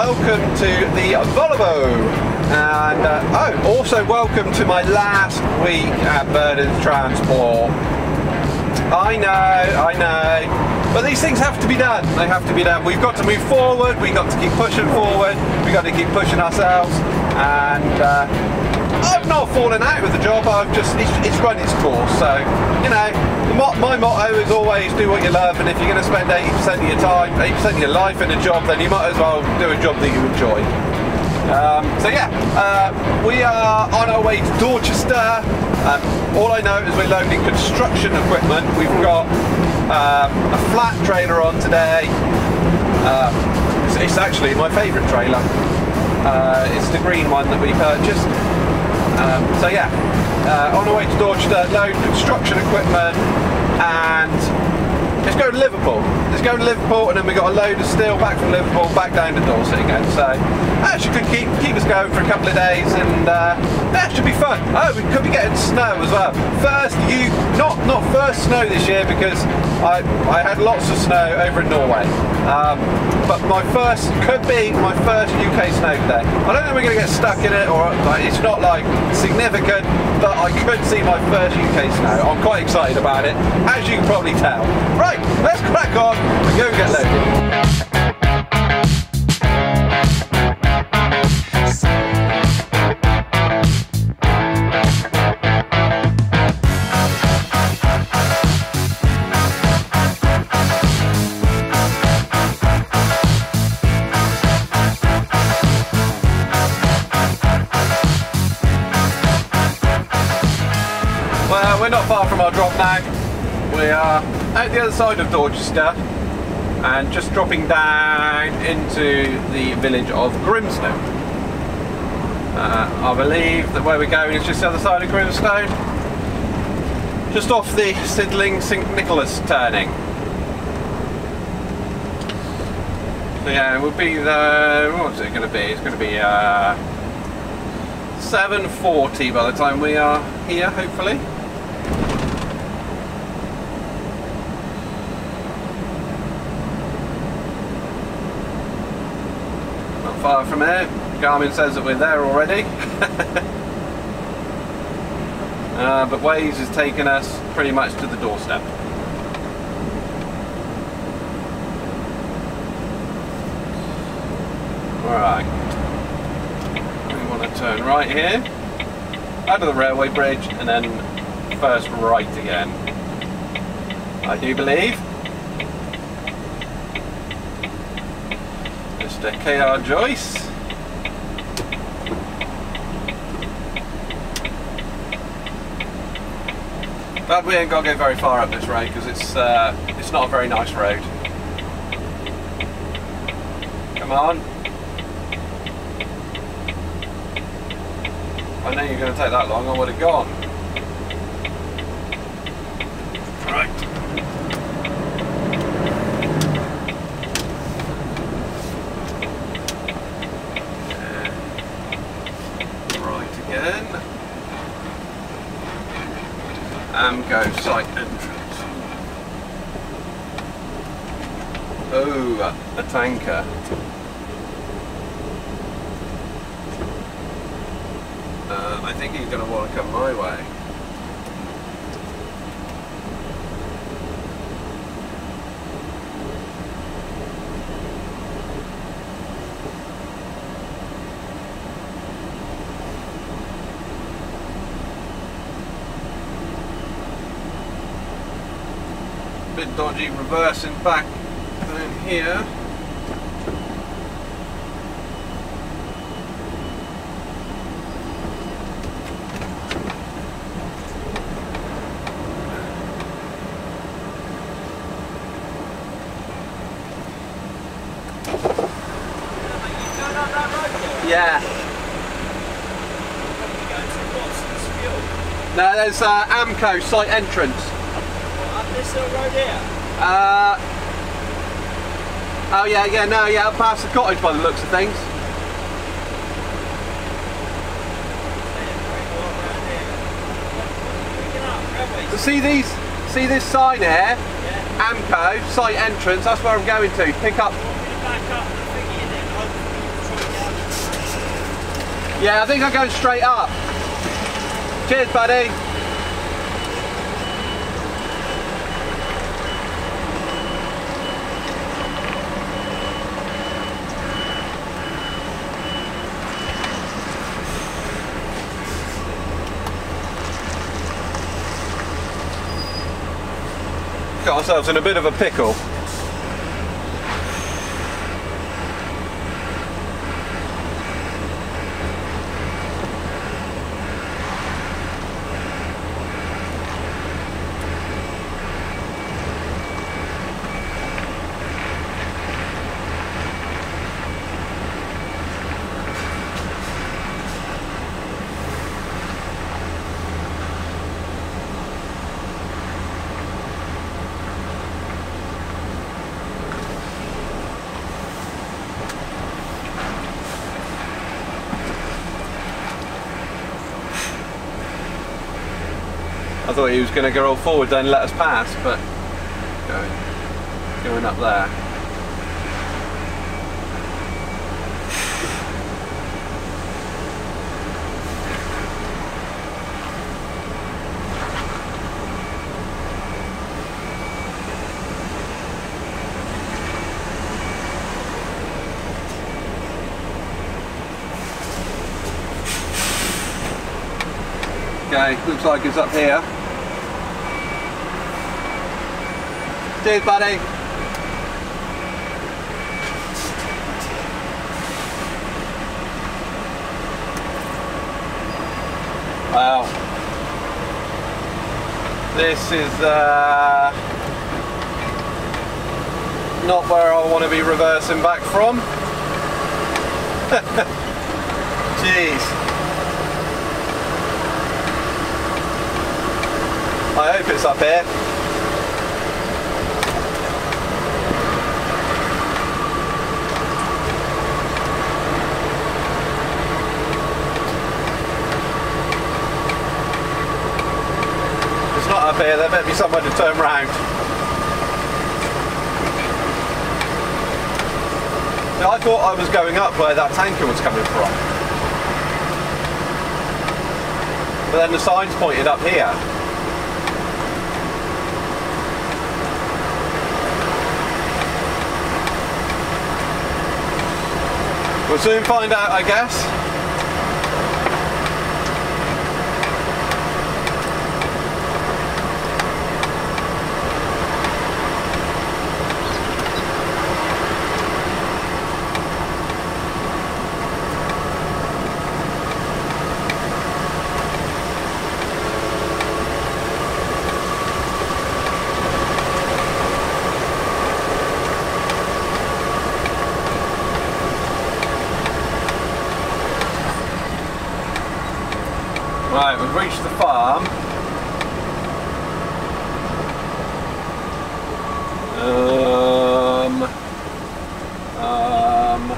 Welcome to the Volvo. And uh, oh, also welcome to my last week at Burdens Transport. I know, I know. But these things have to be done. They have to be done. We've got to move forward. We've got to keep pushing forward. We've got to keep pushing ourselves. And uh, I've not fallen out with the job. I've just it's, it's run its course. So you know, my motto is always do what you love. And if you're going to spend 80% of your time, 80% of your life in a job, then you might as well do a job that you enjoy. Um, so yeah, uh, we are on our way to Dorchester. Um, all I know is we're loading construction equipment. We've got um, a flat trailer on today. Uh, it's, it's, actually my favourite trailer. Uh, it's the green one that we purchased. Um, so yeah, uh, on our way to Dorchester, load construction equipment and let's go to Liverpool. Let's go to Liverpool and then we got a load of steel back from Liverpool back down to Dorset again. So that should keep keep us going for a couple of days and uh, that should be fun. Oh, we could be getting snow as well. First, you not not first snow this year because I I had lots of snow over in Norway. Um, but my first could be my first UK snow day. I don't think we're going to get stuck in it, or like, it's not like significant, but I could see my first UK snow. I'm quite excited about it, as you can probably tell. Right, let's crack on and go get loaded. Our drop. We are at the other side of Dorchester and just dropping down into the village of Grimstone. Uh, I believe that where we're going is just the other side of Grimstone, just off the Sydling St Nicholas turning. So yeah, we'll be there, what's it going to be? It's going to be uh, 7.40 by the time we are here, hopefully. Far from here. Garmin says that we're there already. uh, but Waze has taken us pretty much to the doorstep. Alright. We want to turn right here, out of the railway bridge, and then first right again. I do believe. Mr. KR Joyce. Glad we ain't got to go very far up this road because it's uh, it's not a very nice road. Come on. I know you're going to take that long, I would have gone. Amco site entrance. Oh, a tanker. Uh, I think he's going to want to come my way. bit dodgy reversing back down here. Co site entrance. Up this little road here? Uh, oh yeah, yeah, no, yeah, past the cottage by the looks of things. So see these, see this sign here, yeah. AMCO site entrance. That's where I'm going to. Pick up. Yeah, I think I'm going straight up. Cheers, buddy. Ourselves in a bit of a pickle. Thought he was going to go all forward then let us pass, but going, going up there. Okay, looks like it's up here. Buddy. Wow. This is uh, not where I want to be reversing back from. Jeez. I hope it's up here. Here, there might be somewhere to turn round. See, I thought I was going up where that tanker was coming from. But then the signs pointed up here. We'll soon find out, I guess. Right, we've reached the farm. Um. Um.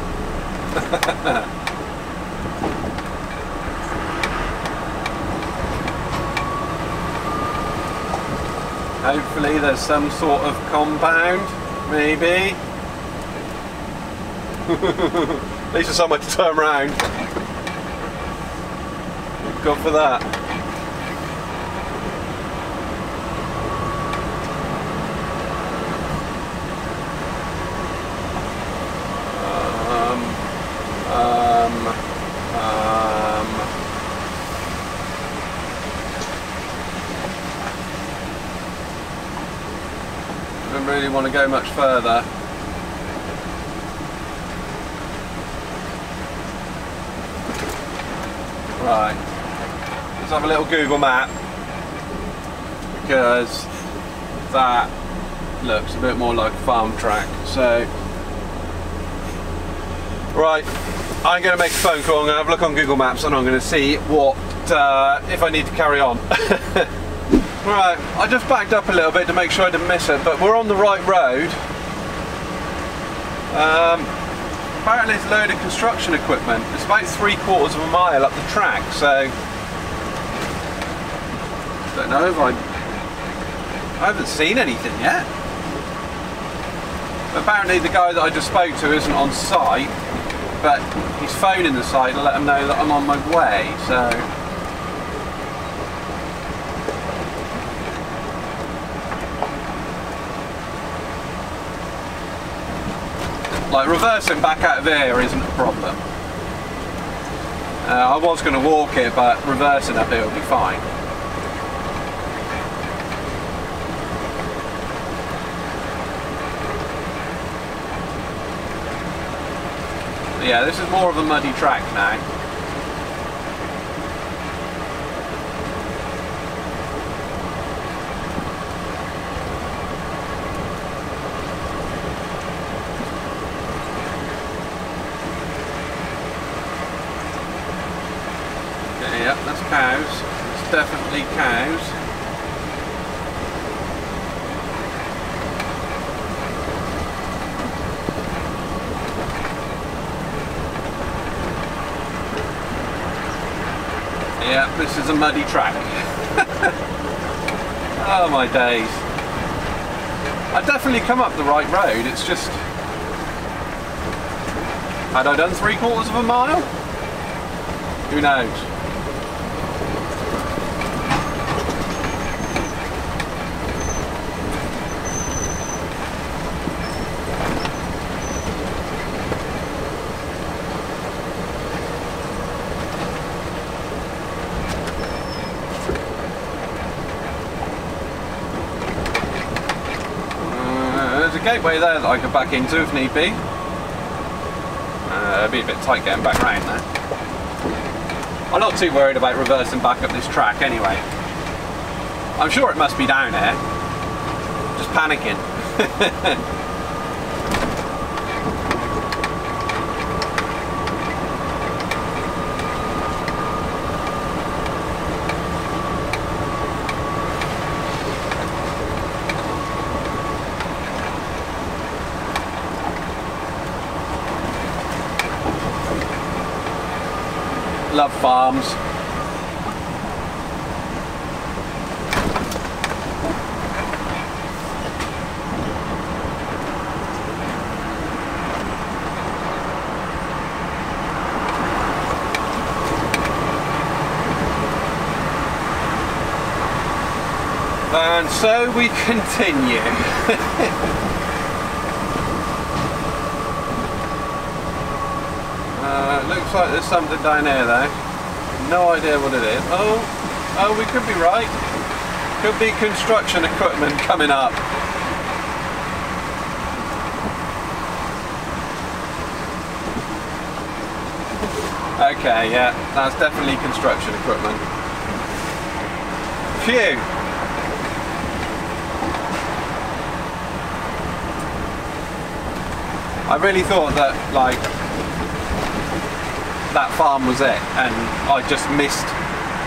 Hopefully there's some sort of compound, maybe. At least there's somewhere to turn around. Go for that. Um, um, um. Don't really want to go much further. Right. Let's have a little Google map because that looks a bit more like a farm track. So, right, I'm going to make a phone call. I'm going to have a look on Google Maps and I'm going to see what uh, if I need to carry on. right, I just backed up a little bit to make sure I didn't miss it, but we're on the right road. Um, apparently it's a load of construction equipment. It's about three quarters of a mile up the track, so don't know if I I haven't seen anything yet. Apparently the guy that I just spoke to isn't on site. but he's phoning the site to let them know that I'm on my way, so. Like reversing back out of here isn't a problem. Uh, I was going to walk it, but reversing up here will be fine. Yeah, this is more of a muddy track now. Yeah, that's cows. It's definitely cows. Yeah, this is a muddy track. oh my days. I definitely come up the right road, it's just... Had I done three quarters of a mile? Who knows? Uh, there's a gateway there that I could back into if need be. Uh, it'd be a bit tight getting back round there. I'm not too worried about reversing back up this track anyway. I'm sure it must be down here. Just panicking. And so we continue. Uh, looks like there's something down here though. No idea what it is. Oh, oh, we could be right. Could be construction equipment coming up. Okay, yeah, that's definitely construction equipment. Phew. I really thought that, like, that farm was it and I just missed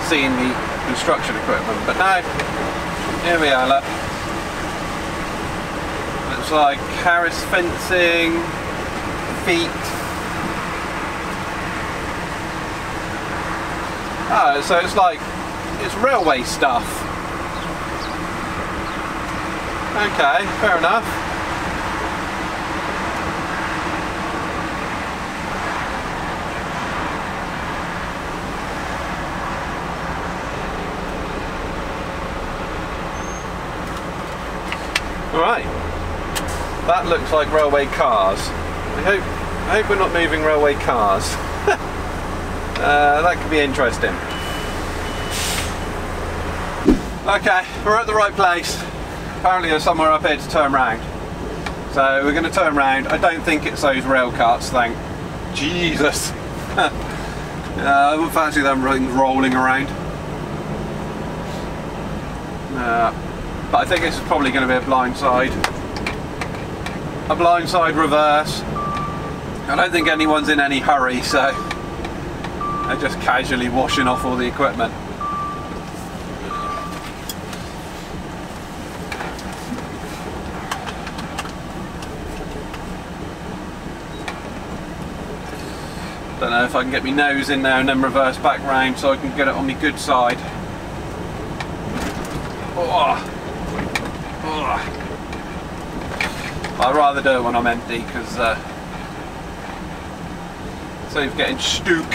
seeing the construction equipment. But now here we are look. Looks like Harris fencing feet. Oh so it's like it's railway stuff. Okay fair enough Right. Looks like railway cars. I hope, I hope we're not moving railway cars. uh, that could be interesting. Okay, we're at the right place. Apparently there's somewhere up here to turn round. So we're going to turn round. I don't think it's those rail carts, thank Jesus. uh, I wouldn't fancy them rolling around. Uh, but I think this is probably going to be a blind side. A blind side reverse. I don't think anyone's in any hurry, so they're just casually washing off all the equipment. Don't know if I can get my nose in there and then reverse back round so I can get it on my good side. Oh. I'd rather do it when I'm empty because uh, Saves getting stook.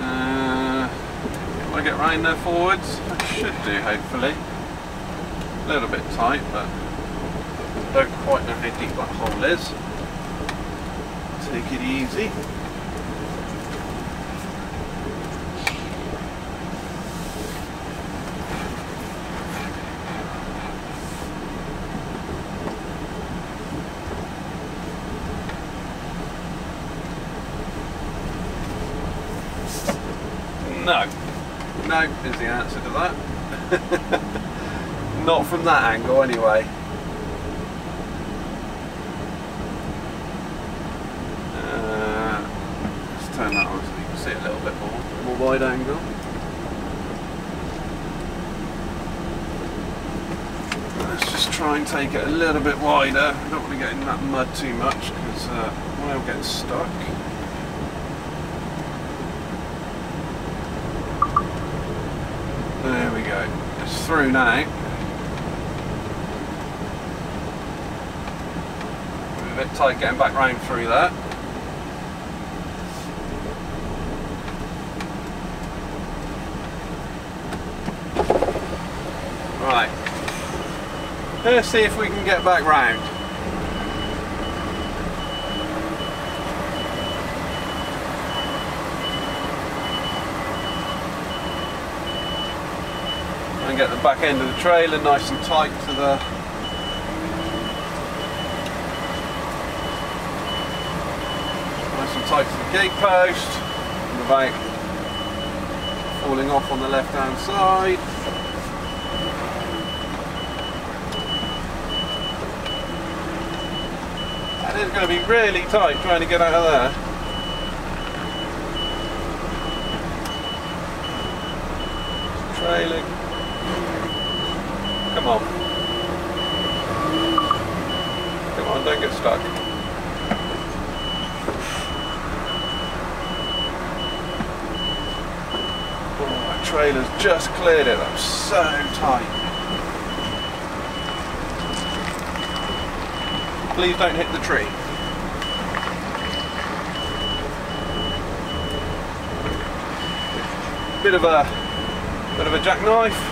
Uh, I get round there forwards? I should do, hopefully. A little bit tight, but don't quite know how deep that hole is. Take it easy. No. No is the answer to that. Not from that angle anyway. Uh, let's turn that on so you can see it a little bit more, more wide angle. Let's just try and take it a little bit wider. I don't want to get in that mud too much because uh, will get stuck. There we go. It's through now. A bit tight getting back round through that. Right. Let's see if we can get back round. And get the back end of the trailer nice and tight to the nice and tight to the gate post without falling off on the left hand side. And it's going to be really tight trying to get out of there. Trailing. Come on. Come on, don't get stuck. Oh, my trailer's just cleared it. I'm so tight. Please don't hit the tree. Bit of a bit of a jackknife.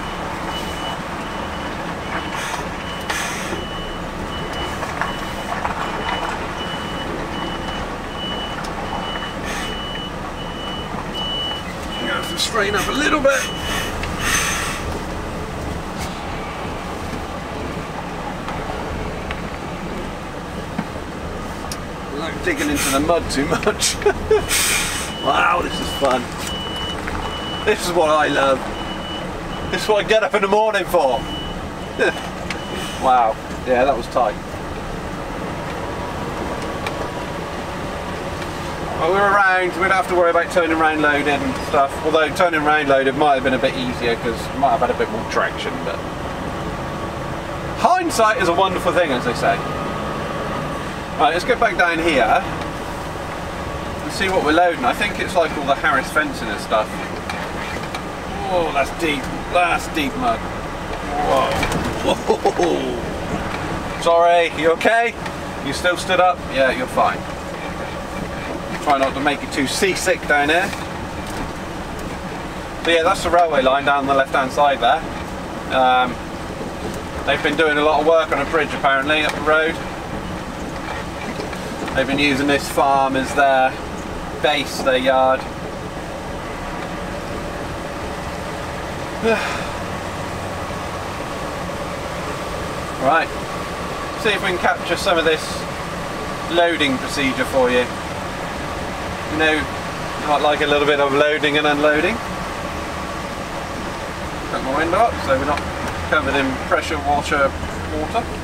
Straighten up a little bit. Digging into the mud too much. wow, this is fun. This is what I love. This is what I get up in the morning for. wow, yeah, that was tight. Well, we're around, we don't have to worry about turning around loaded and stuff. Although turning around loaded might have been a bit easier because might have had a bit more traction, but hindsight is a wonderful thing, as they say. Right, let's get back down here and see what we're loading. I think it's like all the Harris fencing and stuff. Oh, that's deep. That's deep mud. Whoa. Whoa. Sorry, you okay? You still stood up? Yeah, you're fine. Try not to make you too seasick down there. But yeah, that's the railway line down the left hand side there. Um, they've been doing a lot of work on a bridge apparently up the road. They've been using this farm as their base, their yard. right, see if we can capture some of this loading procedure for you. You know, you might like a little bit of loading and unloading. Put my window up so we're not covered in pressure washer water.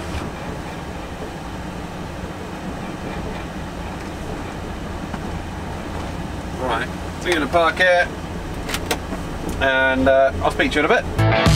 You're going to park here and uh, I'll speak to you in a bit.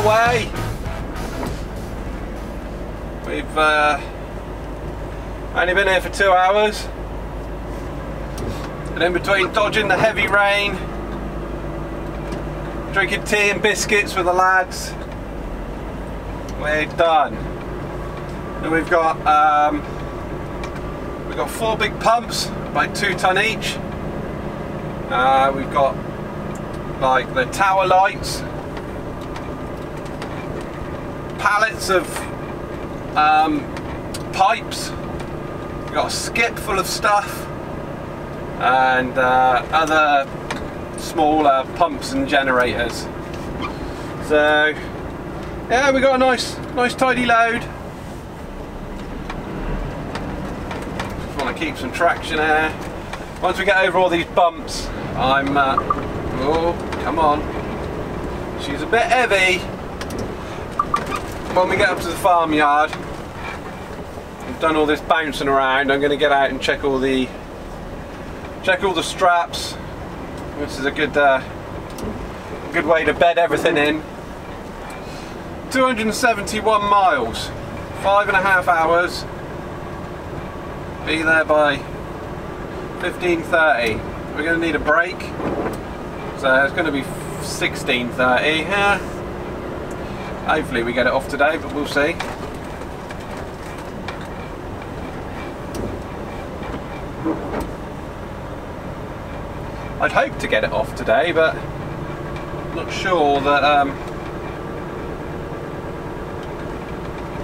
Way. We've uh, only been here for two hours. And in between dodging the heavy rain, drinking tea and biscuits with the lads, we're done. And we've got um, we've got four big pumps, by two ton each. Uh, we've got like the tower lights, pallets of um, pipes, we've got a skip full of stuff, and uh, other smaller pumps and generators. So yeah, we got a nice, nice tidy load. Just want to keep some traction there. Once we get over all these bumps, I'm. Uh, oh, come on. She's a bit heavy. When we get up to the farmyard, I've done all this bouncing around. I'm going to get out and check all the check all the straps. This is a good uh, good way to bed everything in. 271 miles, five and a half hours. Be there by 15.30. We're going to need a break. So it's going to be 16.30 here. Hopefully we get it off today, but we'll see. I'd hope to get it off today, but not sure that um,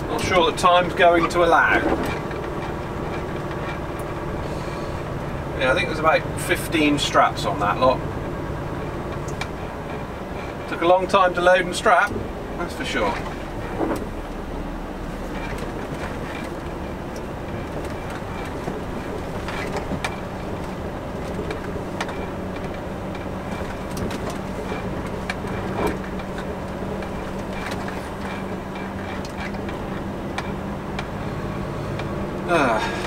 not sure that time's going to allow. Yeah, I think there's about 15 straps on that lot. Took a long time to load and strap, that's for sure. Ah.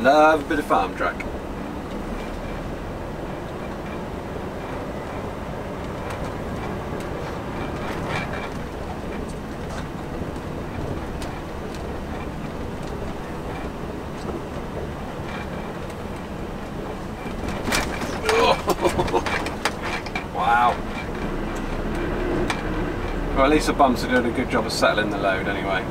Love a bit of farm truck. wow. Well, at least the bumps are doing a good job of settling the load anyway.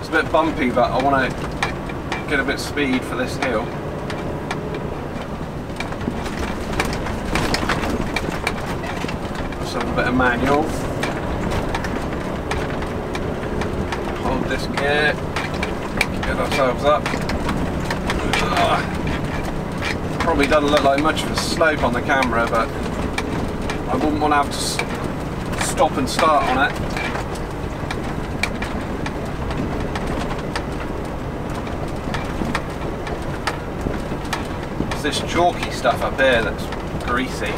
It's a bit bumpy, but I want to get a bit of speed for this hill. So a bit of manual. Hold this gear. Get ourselves up. Ugh. Probably doesn't look like much of a slope on the camera, but I wouldn't want to have to stop and start on it. This chalky stuff up here that's greasy.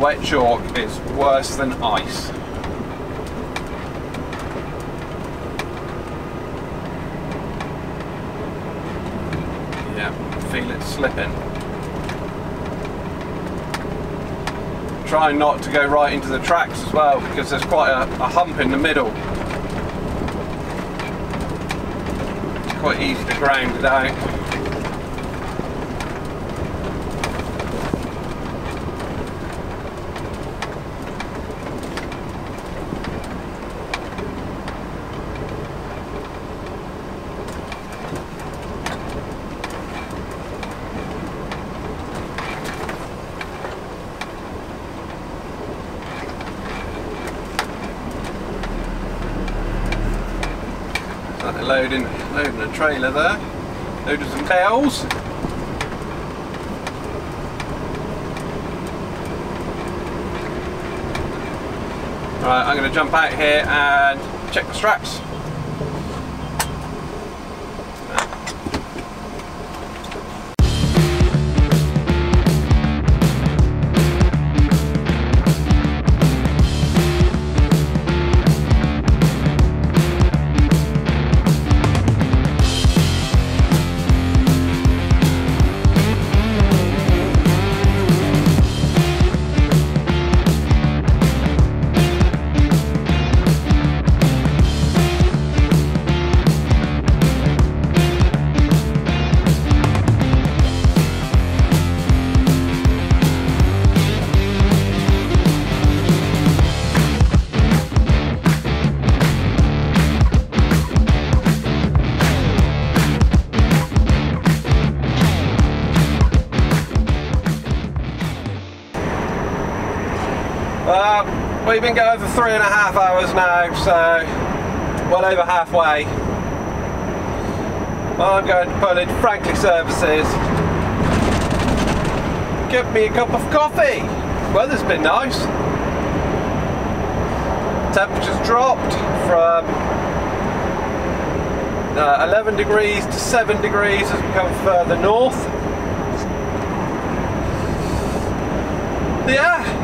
Wet chalk is worse than ice. Yeah, feel it slipping. Try not to go right into the tracks as well because there's quite a, a hump in the middle. It's quite easy to ground it out. Started loading, loading a trailer there. Loaded some bells. Right, I'm going to jump out here and check the straps. We've been going for three and a half hours now, so well over halfway. I'm going to pull in Frankley Services. Get me a cup of coffee. Weather's been nice. Temperature's dropped from uh, 11 degrees to 7 degrees as we come further north. Yeah,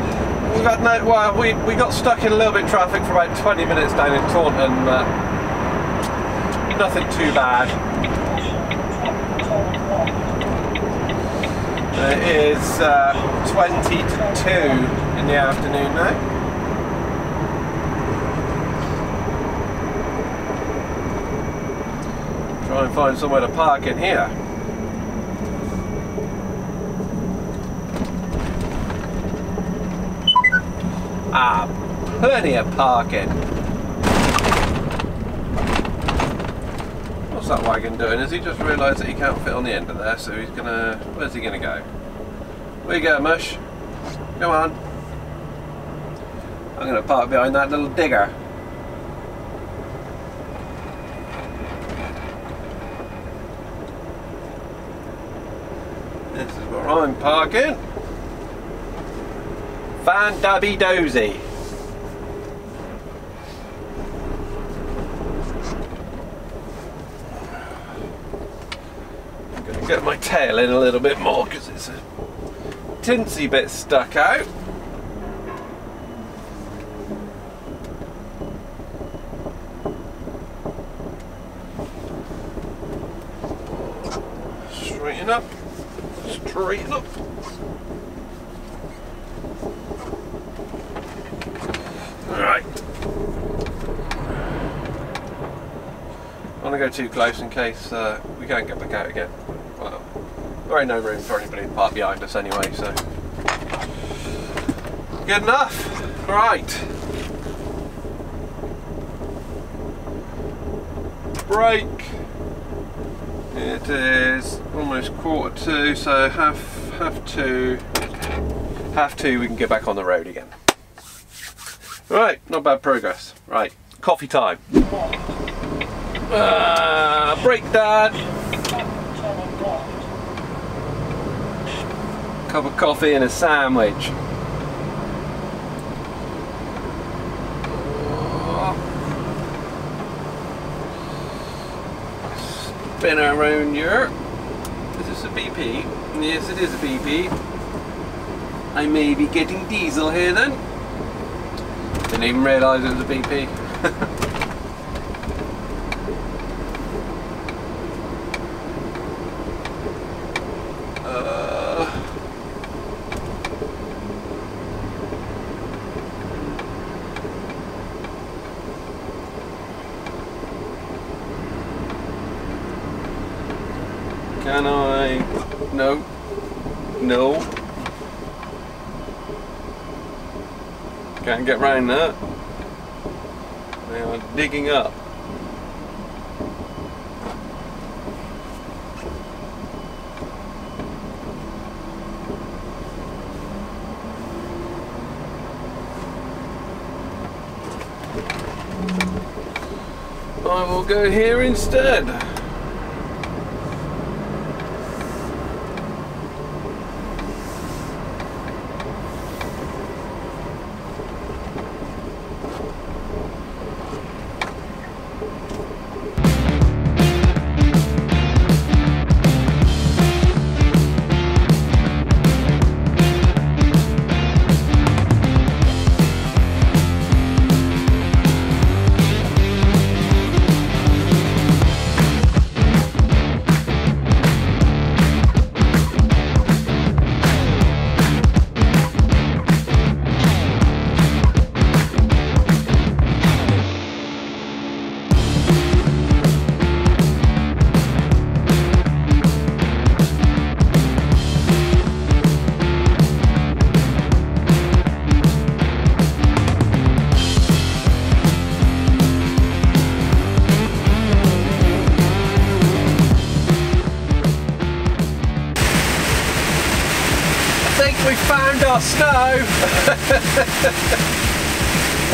had no, well, we, we got stuck in a little bit of traffic for about 20 minutes down in Taunton. Uh, nothing too bad. It is uh, 20 to 2 in the afternoon now. Try and find somewhere to park in here. Ah, plenty of parking. What's that wagon doing? Has he just realised that he can't fit on the end of there, so he's gonna... Where's he gonna go? Where you go, Mush? Come on. I'm gonna park behind that little digger. This is where I'm parking. Fan Dabby Dozy. Gonna get my tail in a little bit more because it's a tinsy bit stuck out. Straighten up. Straighten up. Alright. I want to go too close in case uh, we can't get back out again. Well, there ain't no room for anybody to park behind us anyway, so. Good enough. Right. Break. It is almost quarter two, so half half two. Half two, we can get back on the road again. Right, not bad progress. Right, coffee time. Uh, break that. Cup of coffee and a sandwich. Spin around here. Is this a BP? Yes, it is a BP. I may be getting diesel here then. Didn't even realise it was a BP. uh, can I? No. No. Get round. They are digging up. I will go here instead.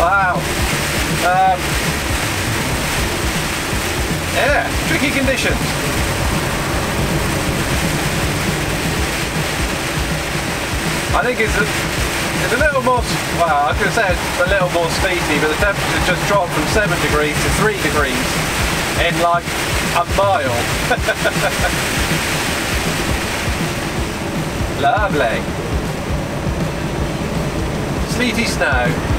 Wow. Um, yeah, tricky conditions. I think it's a, it's a little more, well, I could say it's a little more speedy, but the temperature just dropped from 7 degrees to 3 degrees in like a mile. Lovely. Sleety snow.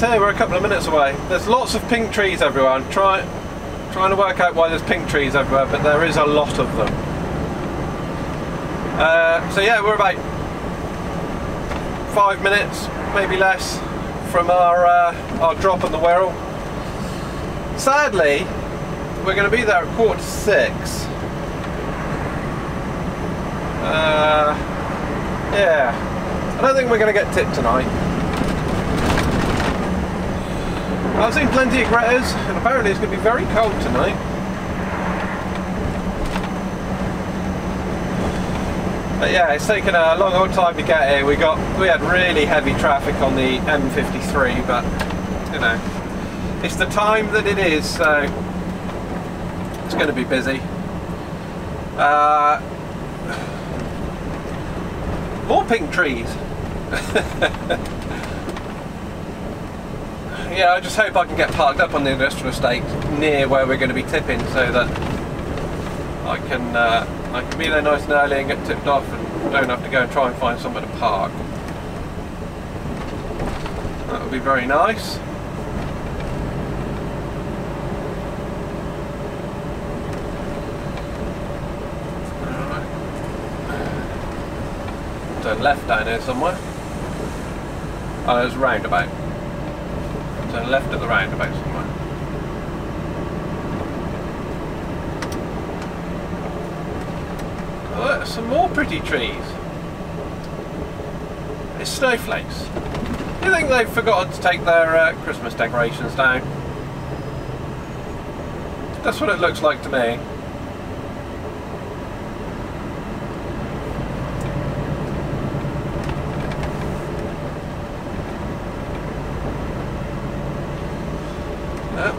There. We're a couple of minutes away. There's lots of pink trees everywhere. I'm trying, trying to work out why there's pink trees everywhere, but there is a lot of them. Uh, so yeah, we're about five minutes, maybe less, from our uh, our drop on the Wirral. Sadly, we're going to be there at quarter to six. Uh, yeah, I don't think we're going to get tipped tonight. I've seen plenty of gritters, and apparently it's going to be very cold tonight. But yeah, it's taken a long old time to get here. We got we had really heavy traffic on the M53, but you know, it's the time that it is, so it's going to be busy. Uh, more pink trees. yeah, I just hope I can get parked up on the industrial estate near where we're going to be tipping so that I can uh, I can be there nice and early and get tipped off and don't have to go and try and find somewhere to park. That would be very nice. Turn left down here somewhere. Oh, there's roundabout. Left at the roundabout somewhere. Oh, look, some more pretty trees. It's snowflakes. Do you think they've forgotten to take their uh, Christmas decorations down? That's what it looks like to me. Yep.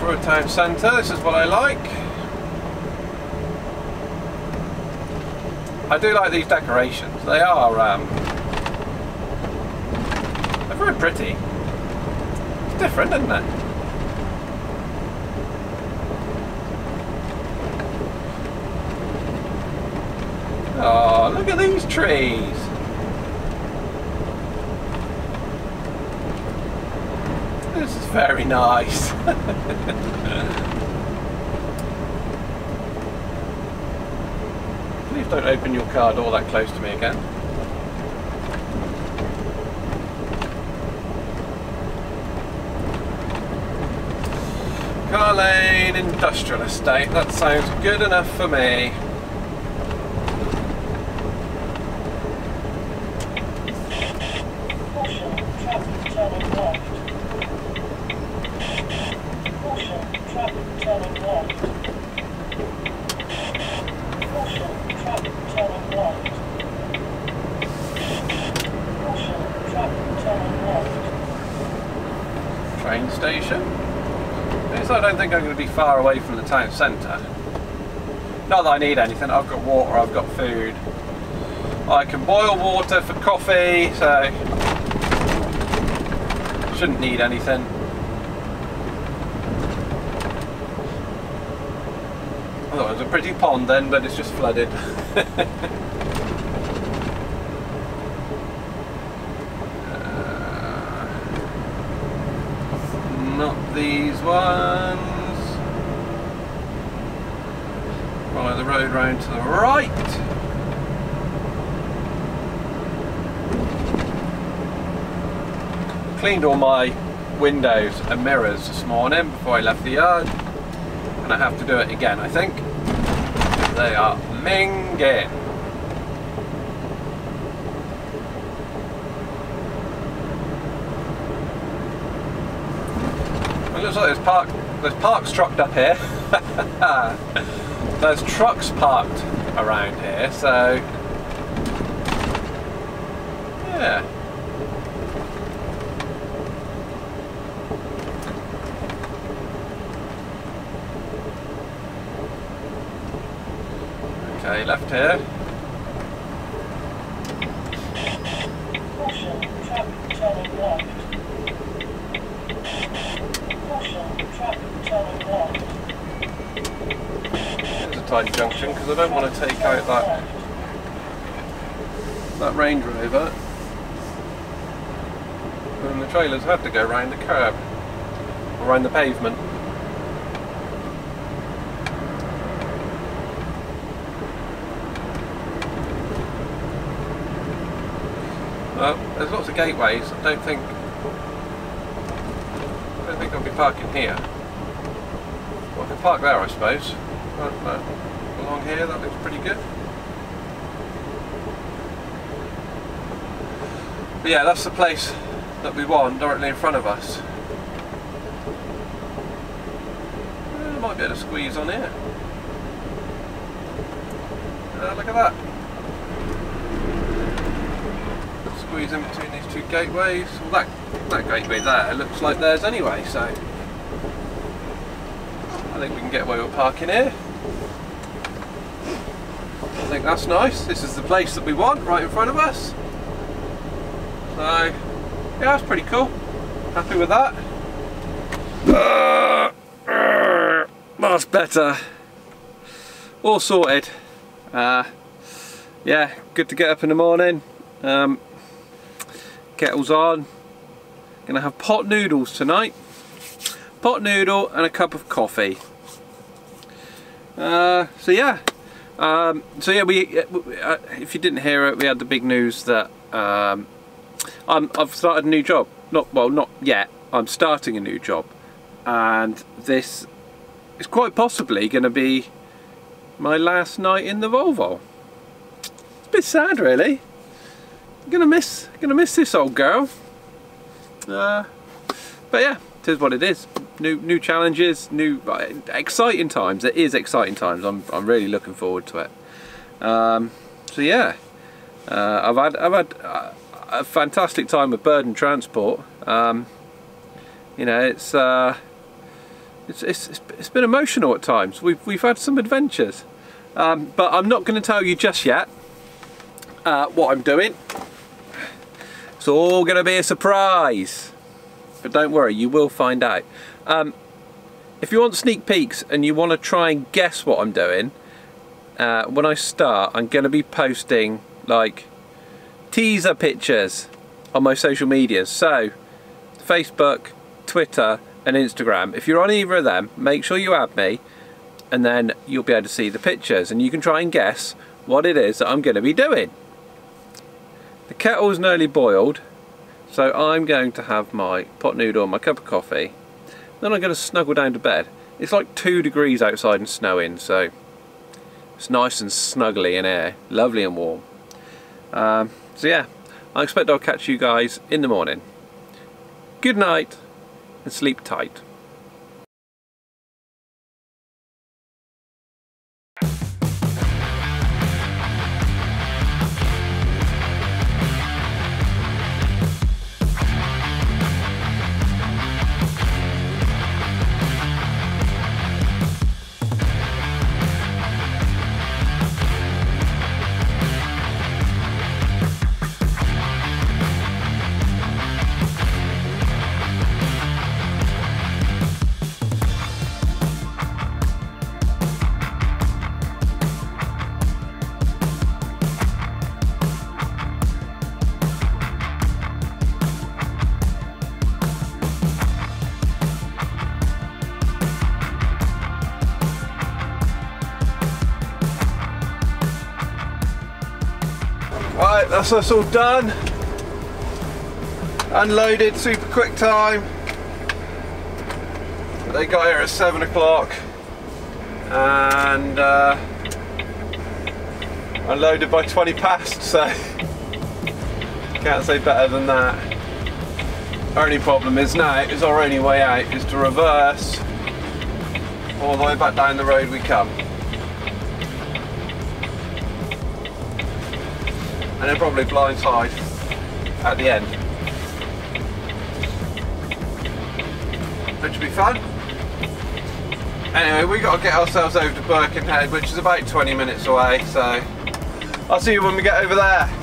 For a centre, this is what I like. I do like these decorations. They are um, they're very pretty. It's different, isn't it? Oh, look at these trees. This is very nice. Please don't open your car door that close to me again. Car Lane Industrial Estate, that sounds good enough for me. Caution, traffic turning left. Caution, traffic turning left. Caution, traffic turning left. Caution, traffic turning left. Train station. Because I don't think I'm going to be far away from the town centre. Not that I need anything, I've got water, I've got food. I can boil water for coffee, so shouldn't need anything. I thought it was a pretty pond then, but it's just flooded. Uh, not these ones. Follow the road round to the right. Cleaned all my windows and mirrors this morning before I left the yard. And I have to do it again, I think. They are minging. It looks like there's park there's parks trucked up here. there's trucks parked around here, so yeah. Okay, left here. Caution, traffic turning left. Caution, traffic turning left. It's a tight junction because I don't want to take out that that Range Rover. And the trailers had to go round the curb, around the pavement. Well, there's lots of gateways. I don't think. I don't think I'll be parking here. Well, I can park there, I suppose. But, along here, that looks pretty good. But yeah, that's the place that we want directly in front of us. Uh, might be able to squeeze on here. Uh, look at that. Squeeze in between these two gateways. Well, that, that gateway there looks like theirs anyway, so I think we can get away with parking here. I think that's nice. This is the place that we want, right in front of us. So, yeah, that's pretty cool. Happy with that. That's better. All sorted. Uh, yeah, good to get up in the morning. Um, kettle's on. Gonna have pot noodles tonight. Pot noodle and a cup of coffee. Uh, so yeah, um, so yeah, we uh, if you didn't hear it, we had the big news that um, I'm, I've started a new job. Not well, not yet. I'm starting a new job, and this is quite possibly going to be my last night in the Volvo. It's a bit sad, really. I'm gonna miss, gonna miss this old girl. Uh, but yeah, it is what it is. New, new challenges, new uh, exciting times. It is exciting times. I'm, I'm really looking forward to it. Um, so yeah, uh, I've had, I've had uh, a fantastic time with Burden Transport. Um, you know, it's, uh, it's, it's it's been emotional at times. We've we've had some adventures, um, but I'm not going to tell you just yet uh, what I'm doing. It's all going to be a surprise. But don't worry, you will find out. Um, if you want sneak peeks and you want to try and guess what I'm doing, uh, when I start, I'm going to be posting like teaser pictures on my social medias. So, Facebook, Twitter, and Instagram. If you're on either of them, make sure you add me, and then you'll be able to see the pictures, and you can try and guess what it is that I'm going to be doing. Kettle's nearly boiled, so I'm going to have my pot noodle and my cup of coffee. Then I'm going to snuggle down to bed. It's like two degrees outside and snowing, so it's nice and snuggly in here, lovely and warm. Um, so yeah, I expect I'll catch you guys in the morning. Good night and sleep tight. Yep, that's us all done. Unloaded, super quick time. They got here at seven o'clock and uh, unloaded by 20 past, so can't say better than that. Only problem is now is our only way out is to reverse all the way back down the road we come. And then probably blindside at the end. Which will be fun. Anyway, we got to get ourselves over to Birkenhead, which is about 20 minutes away, so I'll see you when we get over there.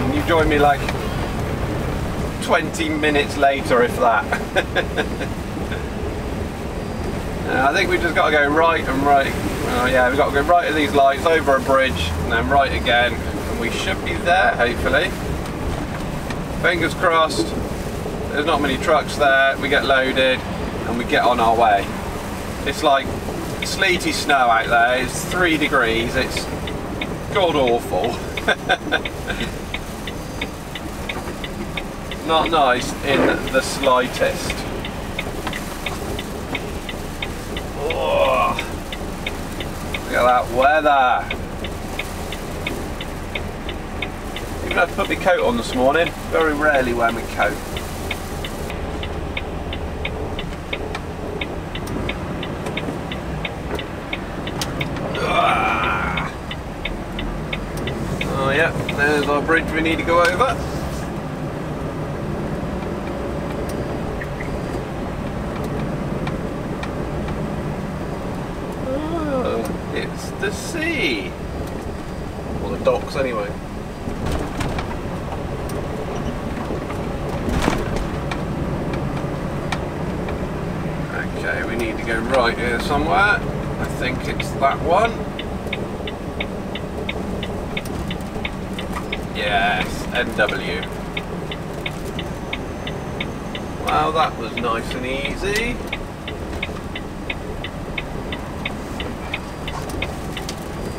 Our. You joined me like 20 minutes later, if that. Uh, I think we've just got to go right and right. Oh yeah, we've got to go right at these lights, over a bridge, and then right again. And we should be there, hopefully. Fingers crossed. There's not many trucks there. We get loaded and we get on our way. It's like sleety snow out there. It's three degrees. It's god awful. Not nice in the slightest. Oh, look at that weather. Even had to put my coat on this morning. Very rarely wear my coat. Ah. Oh yeah, there's our bridge we need to go over. Oh, it's the sea. Or the docks anyway. Okay, we need to go right here somewhere. I think it's that one. Yes, NW. Wow, that was nice and easy.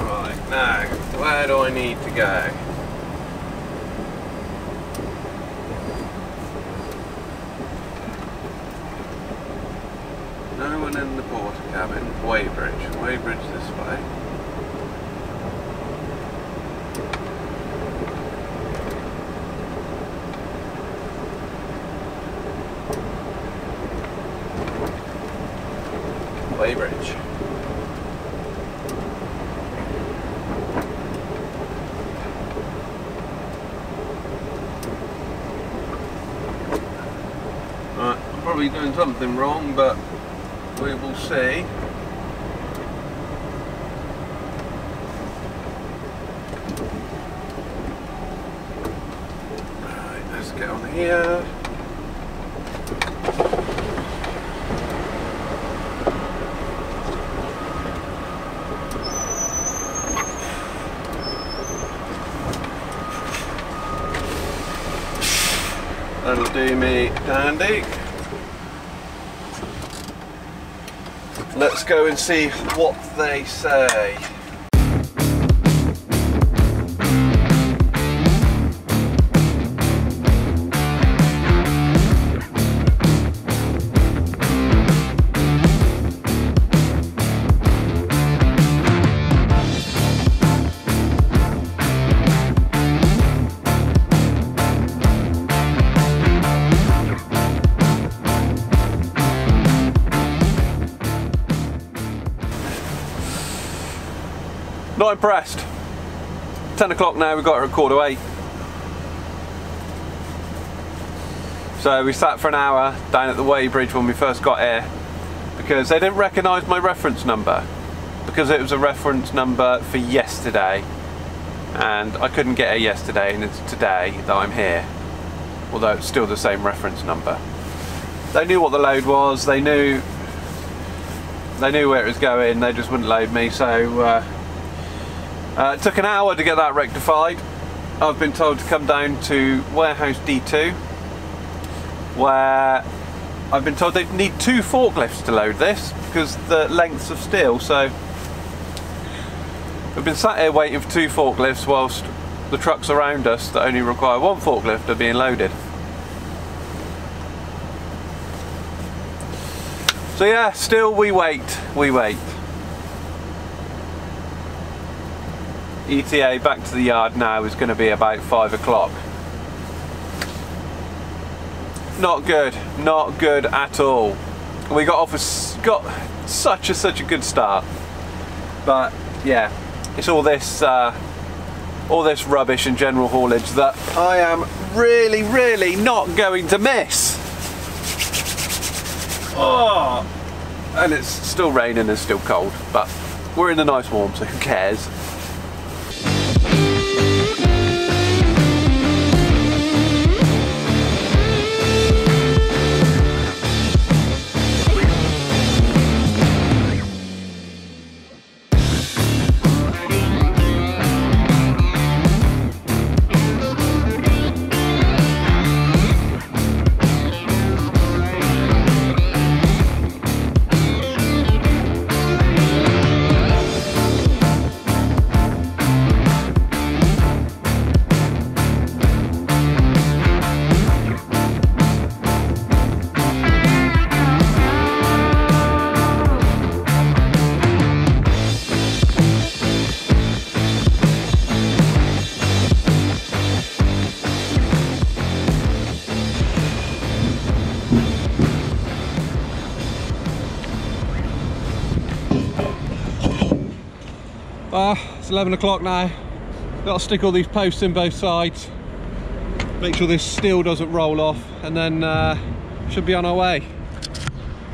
Right, now, where do I need to go? No one in the porter cabin. Weighbridge. Weighbridge this way. Weighbridge. Right, I'm probably doing something wrong, but we will see. Right, let's get on here. That'll do dandy. Let's go and see what they say. Not impressed. 10 o'clock now, we've got to record away. So we sat for an hour down at the weighbridge when we first got here because they didn't recognise my reference number because it was a reference number for yesterday and I couldn't get here yesterday and it's today that I'm here although it's still the same reference number. They knew what the load was, they knew they knew where it was going, they just wouldn't load me so uh, uh, it took an hour to get that rectified. I've been told to come down to warehouse D2 where I've been told they need two forklifts to load this because the lengths of steel so we've been sat here waiting for two forklifts whilst the trucks around us that only require one forklift are being loaded. So yeah, still we wait, we wait. ETA back to the yard now is going to be about five o'clock. Not good, not good at all. We got off a, got such a such a good start, but yeah, it's all this uh, all this rubbish and general haulage that I am really really not going to miss. Oh, and it's still raining and still cold, but we're in the nice warm, so who cares? Uh, it's 11 o'clock now. Got to stick all these posts in both sides. Make sure this steel doesn't roll off and then uh, should be on our way.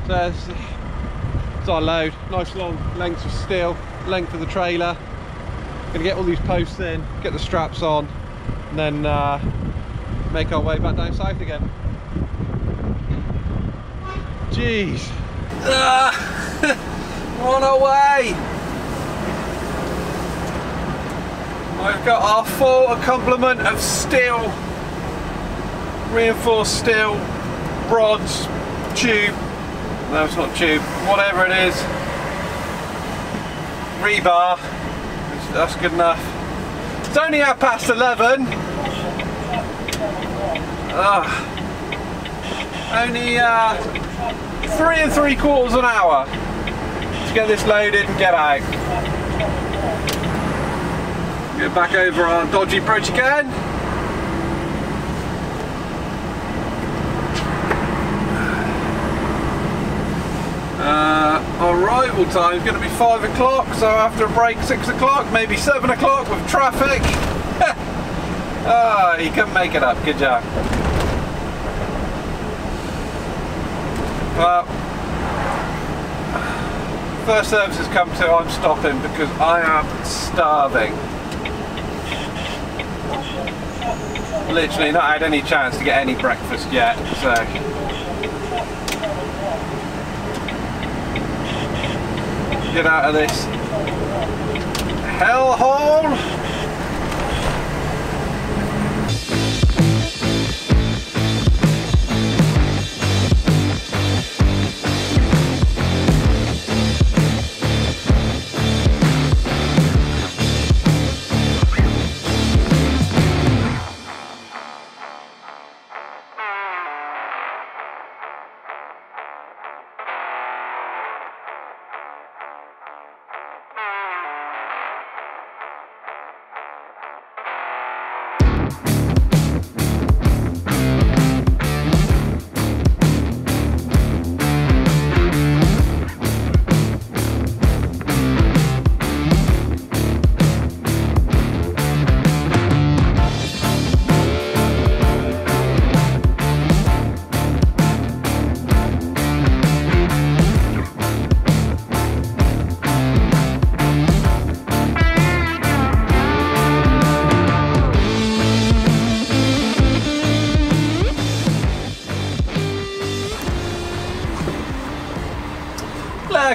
So there's our load. Nice long lengths of steel, length of the trailer. Gonna get all these posts in, get the straps on, and then uh, make our way back down south again. Jeez. Ah, on our way. I've got our full complement of steel, reinforced steel, rods, tube, no it's not tube, whatever it is, rebar, that's good enough. It's only half past 11. Ah, only uh, three and three quarters an hour to get this loaded and get out. Get back over our dodgy bridge again. Uh, arrival time is going to be 5 o'clock, so after a break 6 o'clock, maybe 7 o'clock with traffic. Ah, you couldn't make it up, good job. Well, first service has come to, I'm stopping because I am starving. Literally not had any chance to get any breakfast yet, so. Get out of this hellhole.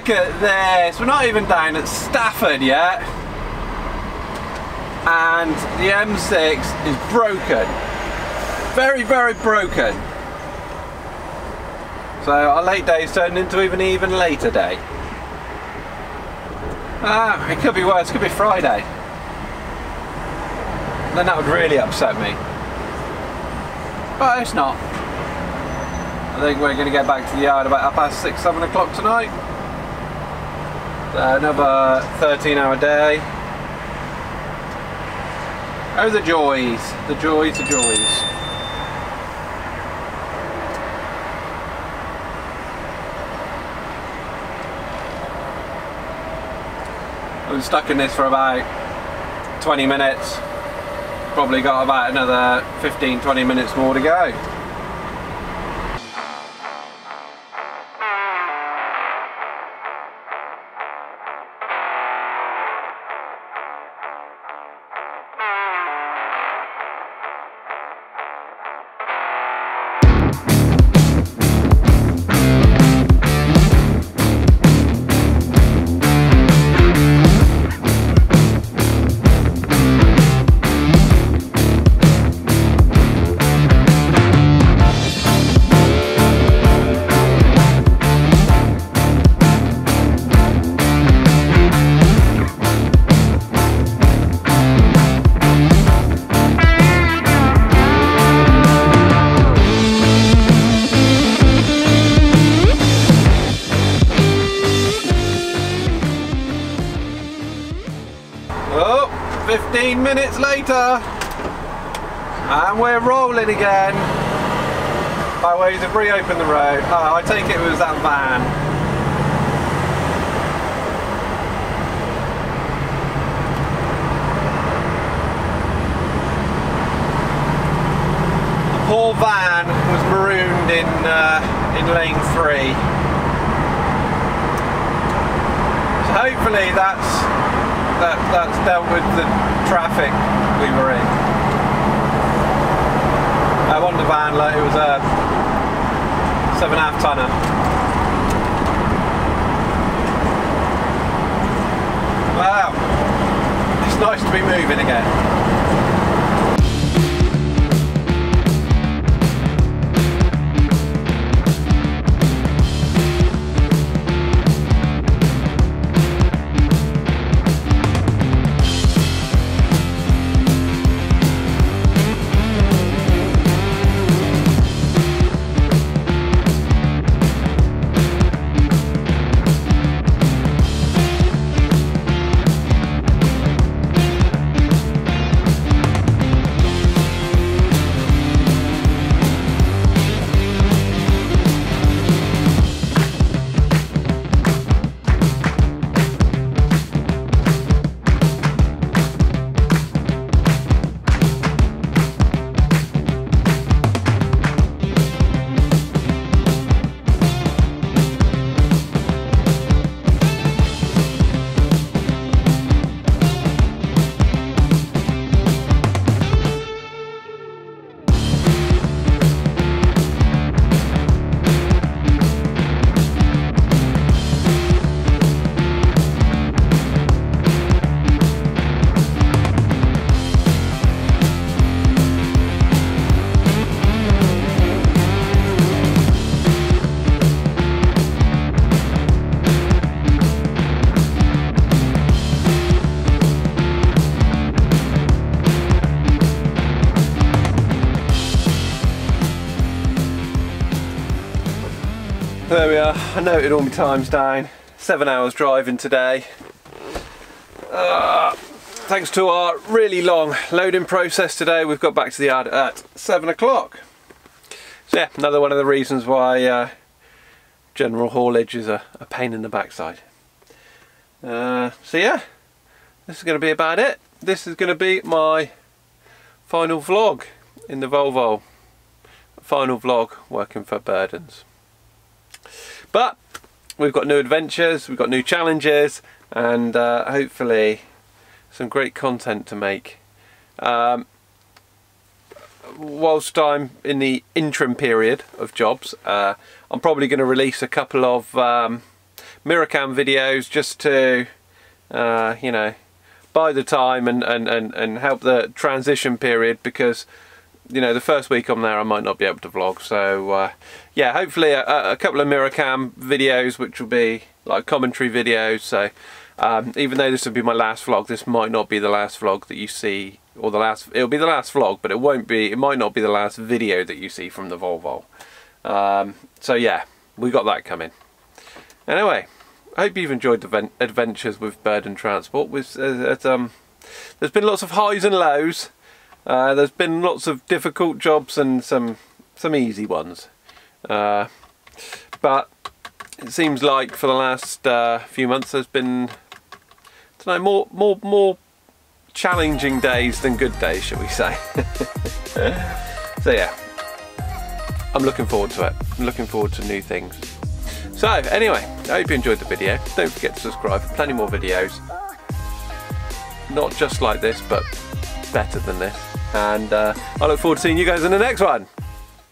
Look at this. We're not even down at Stafford yet. And the M6 is broken. Very, very broken. So our late day is turned into even even later day. Ah, it could be worse. It could be Friday. Then that would really upset me. But it's not. I think we're going to get back to the yard about half past six, seven o'clock tonight. Uh, another 13 hour day. Oh, the joys. The joys, the joys. I've been stuck in this for about 20 minutes. Probably got about another 15, 20 minutes more to go. Later. And we're rolling again. By ways of reopen the road. Oh, I take it was that van. The poor van was marooned in uh, in lane three. So hopefully that's that that's dealt with the traffic we were in. I won the van like it was a seven and a half tonner. Wow, it's nice to be moving again. There I noted all my times down. Seven hours driving today. Uh, thanks to our really long loading process today, we've got back to the yard at seven o'clock. So yeah, another one of the reasons why uh, general haulage is a, a, pain in the backside. Uh, so yeah, this is going to be about it. This is going to be my final vlog in the Volvo. Final vlog working for Burdens. But we've got new adventures, we've got new challenges, and uh, hopefully some great content to make. Um, whilst I'm in the interim period of jobs, uh, I'm probably going to release a couple of um, Miracam videos just to, uh, you know, buy the time and, and, and, and help the transition period because you know the first week I'm there I might not be able to vlog. So uh, yeah hopefully a, a, couple of Miracam videos which will be like commentary videos. So um, even though this will be my last vlog this might not be the last vlog that you see or the last it'll be the last vlog but it won't be it might not be the last video that you see from the Volvo. Um, so yeah we got that coming. Anyway I hope you've enjoyed the adventures with Burden Transport. With uh, um, there's been lots of highs and lows uh, there's been lots of difficult jobs and some some easy ones. Uh, but it seems like for the last uh, few months there's been know, more more more challenging days than good days, shall we say. so yeah, I'm looking forward to it. I'm looking forward to new things. So anyway, I hope you enjoyed the video. Don't forget to subscribe for plenty more videos. Not just like this, but better than this and uh, I look forward to seeing you guys in the next one.